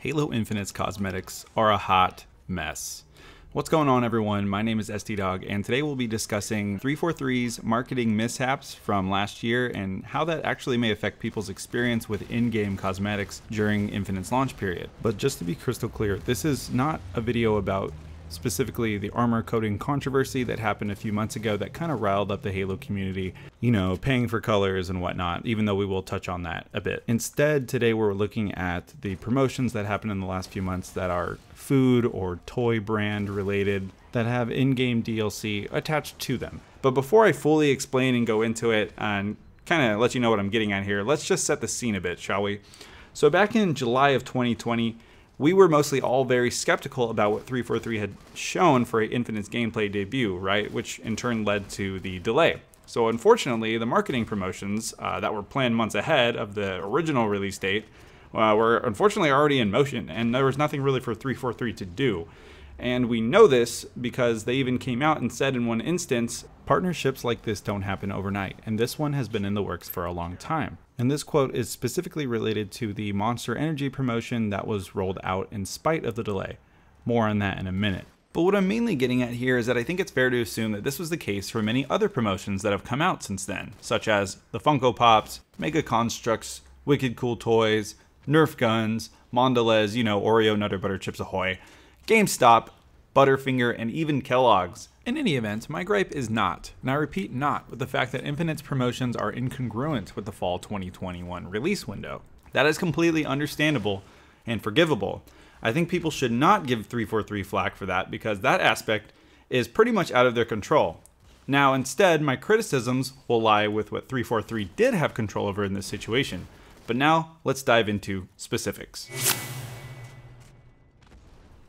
Halo Infinite's cosmetics are a hot mess. What's going on everyone? My name is SDdawg and today we'll be discussing 343's marketing mishaps from last year and how that actually may affect people's experience with in-game cosmetics during Infinite's launch period. But just to be crystal clear, this is not a video about specifically the armor coating controversy that happened a few months ago that kind of riled up the Halo community, you know, paying for colors and whatnot, even though we will touch on that a bit. Instead, today we're looking at the promotions that happened in the last few months that are food or toy brand related that have in-game DLC attached to them. But before I fully explain and go into it and kind of let you know what I'm getting at here, let's just set the scene a bit, shall we? So back in July of 2020, we were mostly all very skeptical about what 343 had shown for a Infinite's gameplay debut, right? Which in turn led to the delay. So unfortunately, the marketing promotions uh, that were planned months ahead of the original release date uh, were unfortunately already in motion, and there was nothing really for 343 to do. And we know this because they even came out and said in one instance, partnerships like this don't happen overnight, and this one has been in the works for a long time. And this quote is specifically related to the Monster Energy promotion that was rolled out in spite of the delay. More on that in a minute. But what I'm mainly getting at here is that I think it's fair to assume that this was the case for many other promotions that have come out since then, such as the Funko Pops, Mega Construx, Wicked Cool Toys, Nerf Guns, Mondelez, you know, Oreo Nutter Butter Chips Ahoy, GameStop, Butterfinger, and even Kellogg's. In any event, my gripe is not, and I repeat not, with the fact that Infinite's promotions are incongruent with the fall 2021 release window. That is completely understandable and forgivable. I think people should not give 343 flack for that because that aspect is pretty much out of their control. Now, instead, my criticisms will lie with what 343 did have control over in this situation. But now, let's dive into specifics.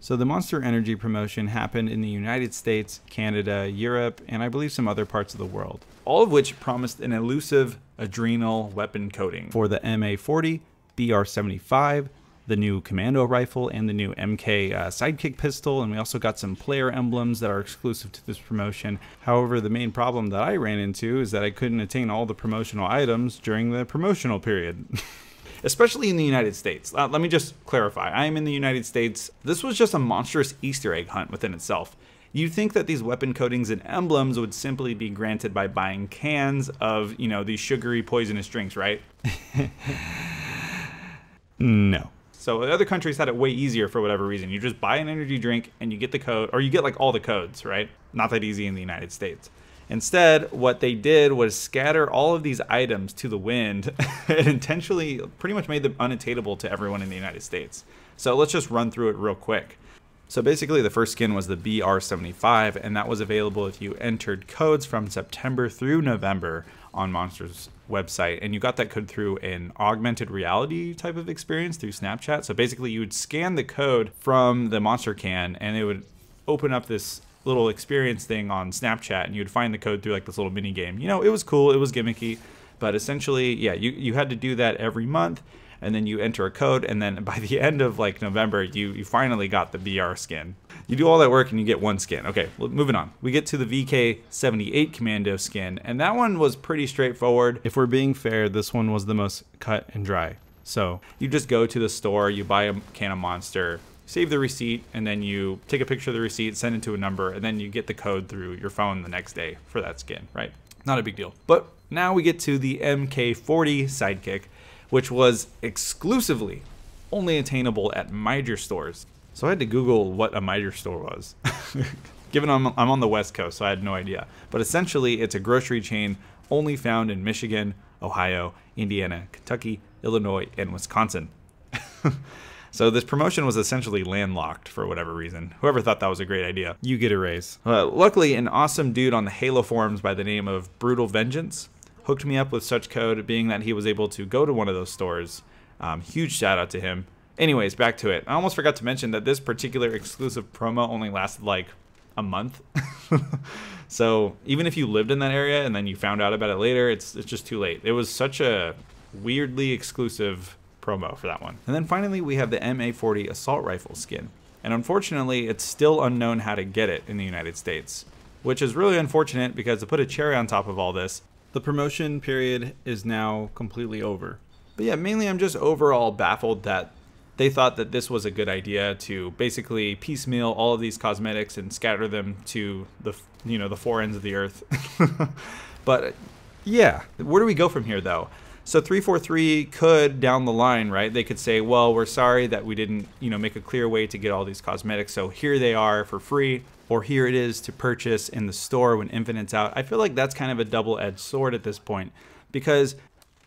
So the Monster Energy promotion happened in the United States, Canada, Europe, and I believe some other parts of the world, all of which promised an elusive adrenal weapon coating for the MA40, BR75, the new commando rifle, and the new MK uh, sidekick pistol, and we also got some player emblems that are exclusive to this promotion. However, the main problem that I ran into is that I couldn't attain all the promotional items during the promotional period. especially in the United States. Uh, let me just clarify I am in the United States. This was just a monstrous Easter egg hunt within itself. You'd think that these weapon coatings and emblems would simply be granted by buying cans of, you know, these sugary poisonous drinks, right? no. So other countries had it way easier for whatever reason. You just buy an energy drink and you get the code, or you get like all the codes, right? Not that easy in the United States. Instead, what they did was scatter all of these items to the wind and intentionally pretty much made them unattainable to everyone in the United States. So let's just run through it real quick. So basically the first skin was the BR75 and that was available if you entered codes from September through November on Monster's website and you got that code through an augmented reality type of experience through Snapchat. So basically you would scan the code from the Monster can and it would open up this little experience thing on Snapchat, and you'd find the code through like this little mini game. You know, it was cool, it was gimmicky, but essentially, yeah, you you had to do that every month, and then you enter a code, and then by the end of like November, you you finally got the BR skin. You do all that work and you get one skin. Okay, well, moving on. We get to the VK78 Commando skin, and that one was pretty straightforward. If we're being fair, this one was the most cut and dry. So you just go to the store, you buy a can of Monster, save the receipt, and then you take a picture of the receipt, send it to a number, and then you get the code through your phone the next day for that skin, right? Not a big deal. But now we get to the MK40 Sidekick, which was exclusively only attainable at Meijer stores. So I had to Google what a Meijer store was. Given I'm, I'm on the West Coast, so I had no idea. But essentially, it's a grocery chain only found in Michigan, Ohio, Indiana, Kentucky, Illinois, and Wisconsin. So this promotion was essentially landlocked for whatever reason. Whoever thought that was a great idea, you get a raise. Uh, luckily, an awesome dude on the Halo forums by the name of Brutal Vengeance hooked me up with such code, being that he was able to go to one of those stores. Um, huge shout out to him. Anyways, back to it. I almost forgot to mention that this particular exclusive promo only lasted like a month. so even if you lived in that area and then you found out about it later, it's it's just too late. It was such a weirdly exclusive promo for that one. And then finally, we have the MA40 assault rifle skin. And unfortunately, it's still unknown how to get it in the United States, which is really unfortunate because to put a cherry on top of all this, the promotion period is now completely over. But yeah, mainly I'm just overall baffled that they thought that this was a good idea to basically piecemeal all of these cosmetics and scatter them to the you know the four ends of the earth. but yeah, where do we go from here though? So 343 could down the line, right? They could say, "Well, we're sorry that we didn't, you know, make a clear way to get all these cosmetics. So here they are for free, or here it is to purchase in the store when Infinite's out." I feel like that's kind of a double-edged sword at this point because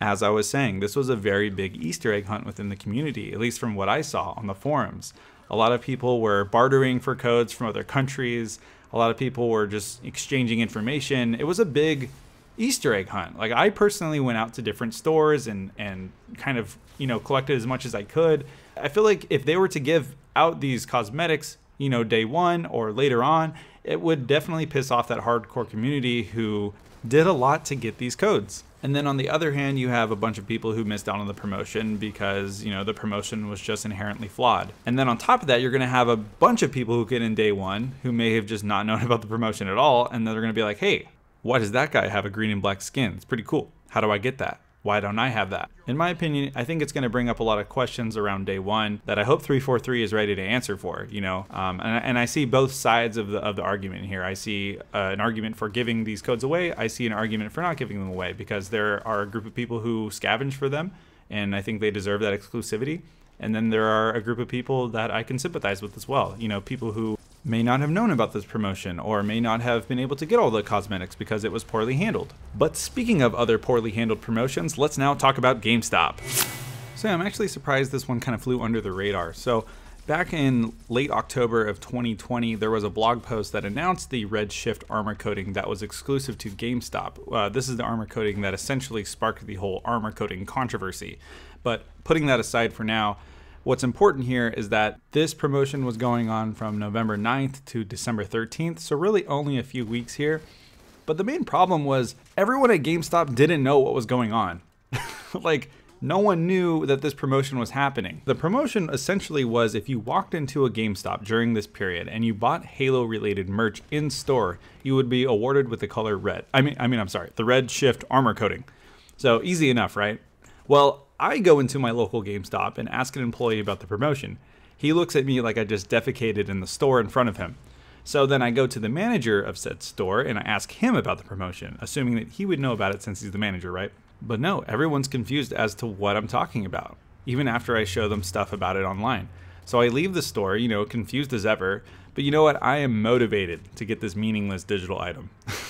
as I was saying, this was a very big Easter egg hunt within the community, at least from what I saw on the forums. A lot of people were bartering for codes from other countries. A lot of people were just exchanging information. It was a big Easter egg hunt. Like I personally went out to different stores and and kind of, you know, collected as much as I could. I feel like if they were to give out these cosmetics, you know, day 1 or later on, it would definitely piss off that hardcore community who did a lot to get these codes. And then on the other hand, you have a bunch of people who missed out on the promotion because, you know, the promotion was just inherently flawed. And then on top of that, you're going to have a bunch of people who get in day one who may have just not known about the promotion at all. And then they're going to be like, hey, why does that guy have a green and black skin? It's pretty cool. How do I get that? Why don't I have that? In my opinion, I think it's going to bring up a lot of questions around day one that I hope 343 is ready to answer for. You know, um, and, and, I see both sides of the of the argument here. I see uh, an argument for giving these codes away. I see an argument for not giving them away because there are a group of people who scavenge for them, and I think they deserve that exclusivity. And then there are a group of people that I can sympathize with as well. You know, people who may not have known about this promotion or may not have been able to get all the cosmetics because it was poorly handled. But speaking of other poorly handled promotions, let's now talk about GameStop. So I'm actually surprised this one kind of flew under the radar. So back in late October of 2020, there was a blog post that announced the Redshift armor coating that was exclusive to GameStop. Uh, this is the armor coating that essentially sparked the whole armor coating controversy. But putting that aside for now, What's important here is that this promotion was going on from November 9th to December 13th, so really only a few weeks here. But the main problem was everyone at GameStop didn't know what was going on. like, no one knew that this promotion was happening. The promotion essentially was if you walked into a GameStop during this period and you bought Halo related merch in store, you would be awarded with the color red. I mean I mean I'm sorry, the red shift armor coating. So easy enough, right? Well, I go into my local GameStop and ask an employee about the promotion. He looks at me like I just defecated in the store in front of him. So then I go to the manager of said store and I ask him about the promotion, assuming that he would know about it since he's the manager, right? But no, everyone's confused as to what I'm talking about, even after I show them stuff about it online. So I leave the store, you know, confused as ever, but you know what? I am motivated to get this meaningless digital item.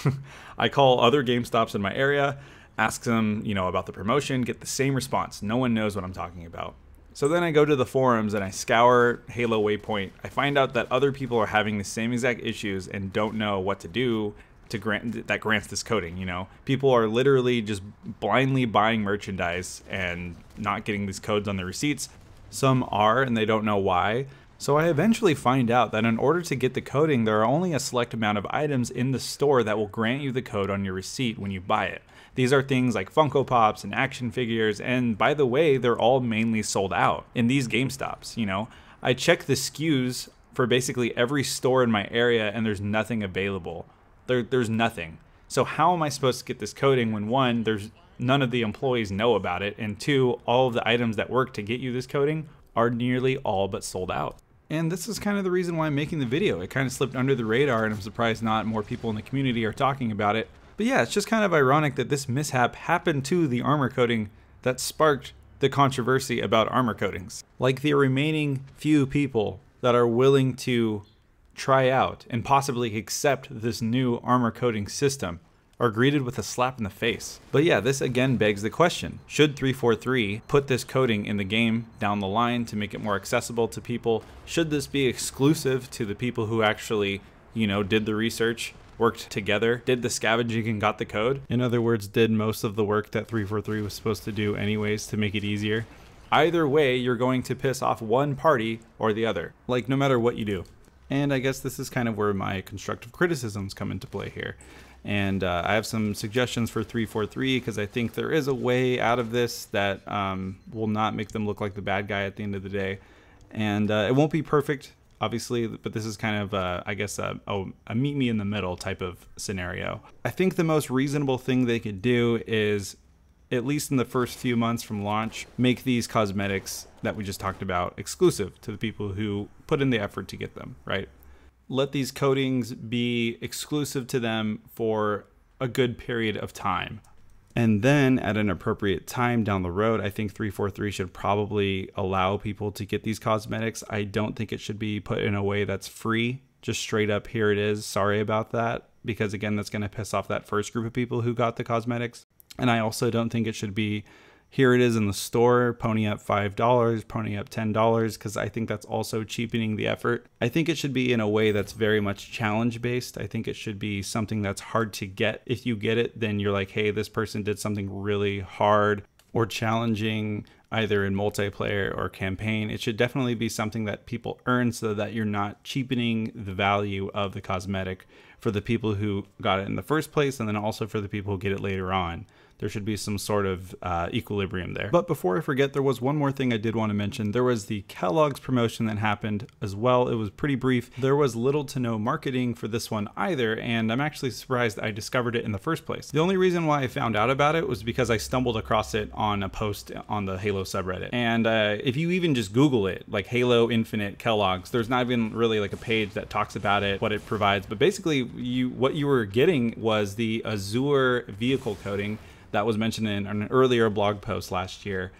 I call other GameStops in my area ask them, you know, about the promotion, get the same response. No one knows what I'm talking about. So then I go to the forums and I scour Halo Waypoint. I find out that other people are having the same exact issues and don't know what to do to grant that grants this coating, you know. People are literally just blindly buying merchandise and not getting these codes on the receipts. Some are and they don't know why. So I eventually find out that in order to get the coating, there are only a select amount of items in the store that will grant you the code on your receipt when you buy it. These are things like Funko Pops and action figures, and by the way, they're all mainly sold out in these GameStops, you know. I check the SKUs for basically every store in my area and there's nothing available. There, there's nothing. So how am I supposed to get this coating when one, there's none of the employees know about it, and two, all of the items that work to get you this coating are nearly all but sold out. And this is kind of the reason why I'm making the video. It kind of slipped under the radar and I'm surprised not more people in the community are talking about it. But yeah, it's just kind of ironic that this mishap happened to the armor coating that sparked the controversy about armor coatings. Like the remaining few people that are willing to try out and possibly accept this new armor coating system are greeted with a slap in the face. But yeah, this again begs the question, should 343 put this coating in the game down the line to make it more accessible to people? Should this be exclusive to the people who actually, you know, did the research worked together, did the scavenging and got the code. In other words, did most of the work that 343 was supposed to do anyways to make it easier. Either way, you're going to piss off one party or the other, like no matter what you do. And I guess this is kind of where my constructive criticisms come into play here. And uh, I have some suggestions for 343 because I think there is a way out of this that um, will not make them look like the bad guy at the end of the day. And uh, it won't be perfect obviously, but this is kind of, uh, I guess, a, a, a, meet me in the middle type of scenario. I think the most reasonable thing they could do is at least in the first few months from launch, make these cosmetics that we just talked about exclusive to the people who put in the effort to get them, right? Let these coatings be exclusive to them for a good period of time. And then at an appropriate time down the road, I think 343 should probably allow people to get these cosmetics. I don't think it should be put in a way that's free, just straight up, here it is. Sorry about that. Because again, that's going to piss off that first group of people who got the cosmetics. And I also don't think it should be here it is in the store, pony up $5, pony up $10, because I think that's also cheapening the effort. I think it should be in a way that's very much challenge based. I think it should be something that's hard to get. If you get it, then you're like, hey, this person did something really hard or challenging either in multiplayer or campaign. It should definitely be something that people earn so that you're not cheapening the value of the cosmetic for the people who got it in the first place and then also for the people who get it later on there should be some sort of uh, equilibrium there. But before I forget, there was one more thing I did want to mention. There was the Kellogg's promotion that happened as well. It was pretty brief. There was little to no marketing for this one either, and I'm actually surprised I discovered it in the first place. The only reason why I found out about it was because I stumbled across it on a post on the Halo subreddit. And uh, if you even just Google it, like Halo Infinite Kellogg's, there's not even really like a page that talks about it, what it provides. But basically, you what you were getting was the Azure vehicle coating that was mentioned in an earlier blog post last year,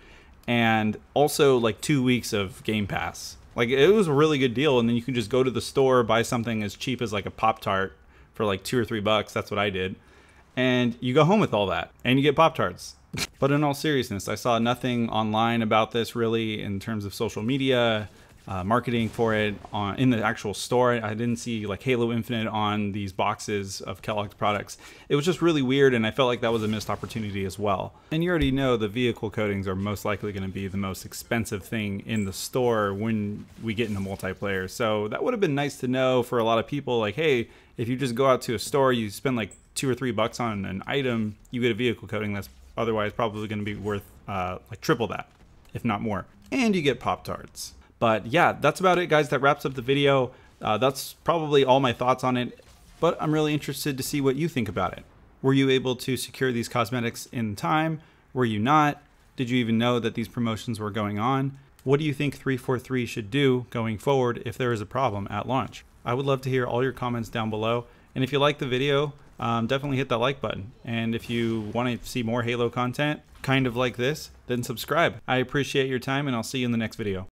and also like two weeks of Game Pass. Like it was a really good deal, and then you can just go to the store buy something as cheap as like a Pop Tart for like two or three bucks. That's what I did, and you go home with all that, and you get Pop Tarts. but in all seriousness, I saw nothing online about this really in terms of social media uh, marketing for it on in the actual store. I didn't see like Halo Infinite on these boxes of Kellogg's products. It was just really weird, and I felt like that was a missed opportunity as well. And you already know the vehicle coatings are most likely going to be the most expensive thing in the store when we get into multiplayer. So that would have been nice to know for a lot of people. Like, hey, if you just go out to a store, you spend like two or three bucks on an item, you get a vehicle coating that's otherwise probably going to be worth uh, like triple that, if not more. And you get Pop Tarts. But yeah, that's about it, guys. That wraps up the video. Uh, that's probably all my thoughts on it, but I'm really interested to see what you think about it. Were you able to secure these cosmetics in time? Were you not? Did you even know that these promotions were going on? What do you think 343 should do going forward if there is a problem at launch? I would love to hear all your comments down below. And if you like the video, um, definitely hit that like button. And if you want to see more Halo content, kind of like this, then subscribe. I appreciate your time and I'll see you in the next video.